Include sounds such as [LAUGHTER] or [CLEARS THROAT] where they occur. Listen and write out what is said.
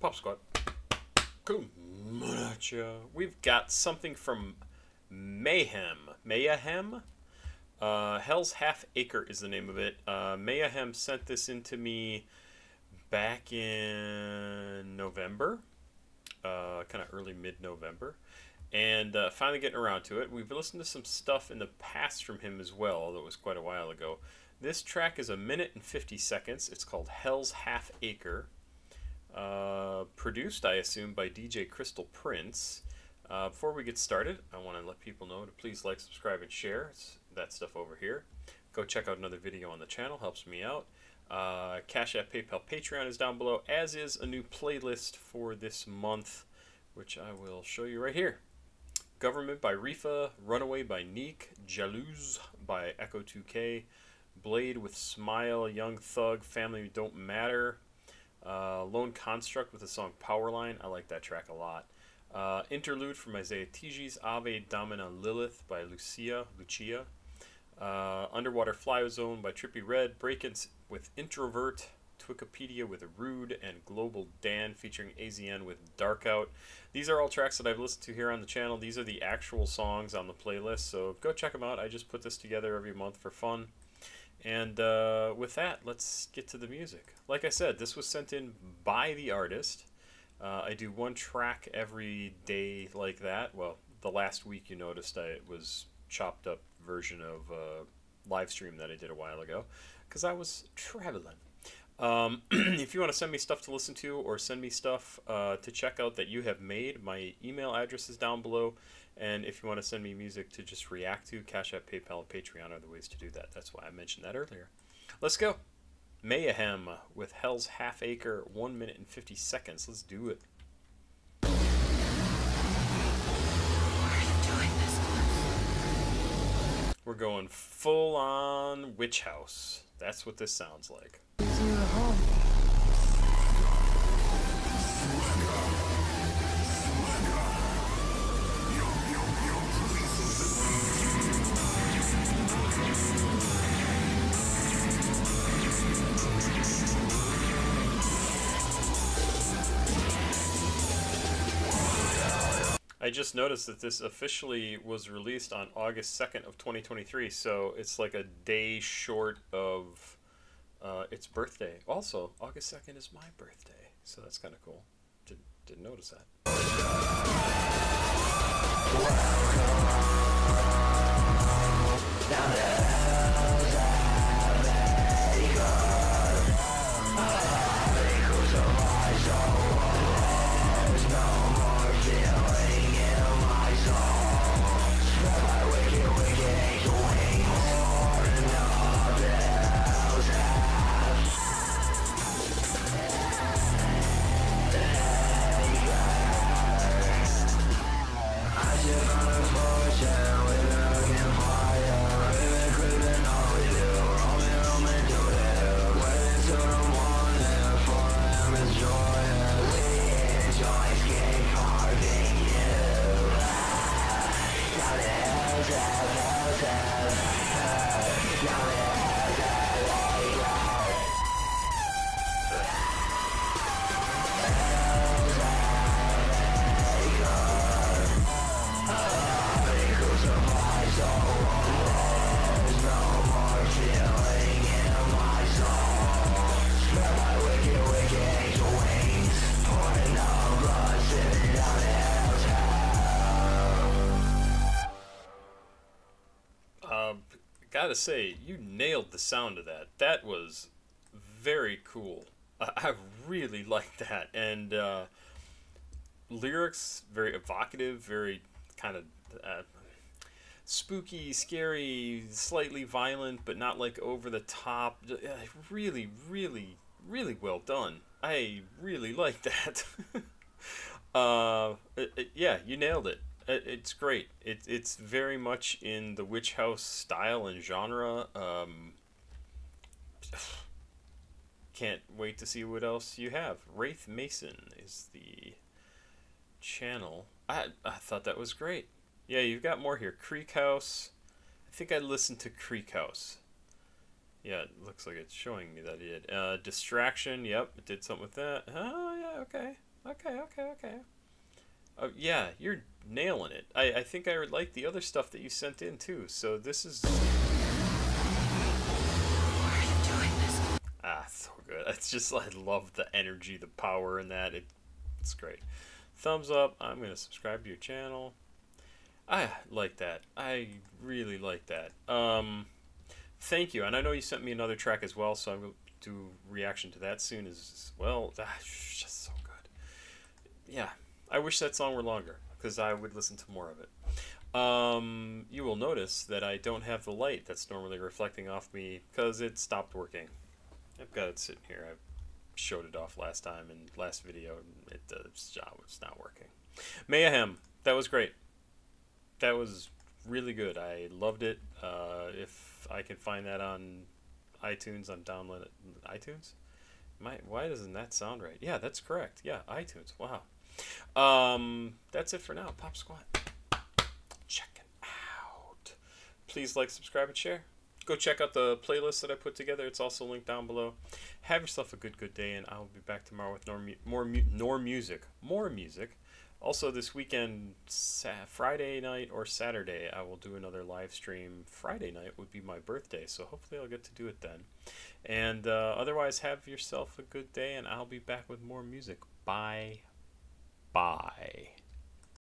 Papa Squat. We've got something from Mayihem. Mayihem? Uh, Hell's Half Acre is the name of it. Uh, Mayihem sent this in to me back in November, uh, kind of early mid November, and uh, finally getting around to it. We've listened to some stuff in the past from him as well, although it was quite a while ago. This track is a minute and 50 seconds. It's called Hell's Half Acre. Uh, produced, I assume, by DJ Crystal Prince. Uh, before we get started, I want to let people know to please like, subscribe, and share. It's that stuff over here. Go check out another video on the channel, helps me out. Uh, Cash App, PayPal, Patreon is down below, as is a new playlist for this month, which I will show you right here. Government by Rifa, Runaway by Neek, Jalouse by Ecco2k, Blade with Smile, Young Thug, Family Don't Matter, uh, Lone Construct with the song Powerline. I like that track a lot. Uh, interlude from Isaiah Tiji's Ave Domina Lilith by Lucia. Lucia. Uh, Underwater Flyozone by Trippie Redd. Break-ins with Introvert. Wikipedia with a Rude and Global Dan featuring AZN with Dark Out. These are all tracks that I've listened to here on the channel. These are the actual songs on the playlist, so go check them out. I just put this together every month for fun. And uh, with that, let's get to the music. Like I said, this was sent in by the artist. Uh, I do one track every day like that. Well, the last week you noticed I was chopped up version of uh, live stream that I did a while ago because I was traveling. Um, [CLEARS THROAT] if you want to send me stuff to listen to or send me stuff uh, to check out that you have made, my email address is down below. And if you want to send me music to just react to, Cash App, PayPal, Patreon are the ways to do that. That's why I mentioned that earlier. Let's go. Mayihem with Hell's Half Acre, 1 minute and 50 seconds. Let's do it. We're going full on Witch House. That's what this sounds like. I just noticed that this officially was released on August 2nd of 2023, so it's like a day short of uh, its birthday. Also, August 2nd is my birthday, so that's kind of cool. Did, didn't notice that. Gotta say, you nailed the sound of that. That was very cool. I, I really [LAUGHS] liked that. And uh, lyrics, very evocative, very kind of uh, spooky, scary, slightly violent, but not like over the top. Uh, Really, really, really well done. I really [LAUGHS] like that. [LAUGHS] uh, yeah, you nailed it. It- It's great. It, it's very much in the Witch House style and genre. Um, can't wait to see what else you have. Wraith Mason is the channel. I, I thought that was great. Yeah, you've got more here. Creek House. I think I listened to Creek House. Yeah, it looks like it's showing me that it did. Uh, Distraction. Yep, it did something with that. Oh, yeah, okay. Okay, okay, okay. Uh, yeah, you're nailing it. I, I think I would like the other stuff that you sent in too. So this is. Ah, so good. It's just I love the energy, the power in that. It, it's great. Thumbs up. I'm gonna subscribe to your channel. I like that. I really like that. Um, thank you. And I know you sent me another track as well, so I'm to do reaction to that soon as well. That's just so good. Yeah, I wish that song were longer because I would listen to more of it. Um, you will notice that I don't have the light that's normally reflecting off me because it stopped working. I've got it sitting here. I showed it off last time in last video. It uh, its was not working. Mayihem, that was great. That was really good. I loved it. Uh, if I can find that on iTunes, I'm downloading iTunes. My, why doesn't that sound right? Yeah, that's correct. Yeah, iTunes. Wow. Um, that's it for now. Papa Squat. Check it out. Please like, subscribe, and share. Go check out the playlist that I put together. It's also linked down below. Have yourself a good, good day, and I will be back tomorrow with more, more, more music. More music. Also, this weekend, Friday night or Saturday, I will do another live stream. Friday night would be my birthday, so hopefully I'll get to do it then. And uh, otherwise, have yourself a good day, and I'll be back with more music. Bye. Bye.